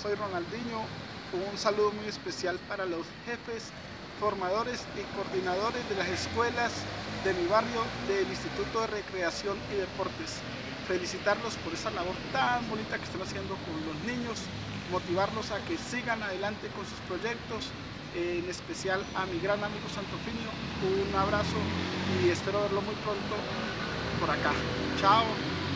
soy Ronaldinho, un saludo muy especial para los jefes, formadores y coordinadores de las escuelas de mi barrio del Instituto de Recreación y Deportes. Felicitarlos por esa labor tan bonita que están haciendo con los niños, motivarlos a que sigan adelante con sus proyectos, en especial a mi gran amigo Santofinio, un abrazo y espero verlo muy pronto por acá. Chao.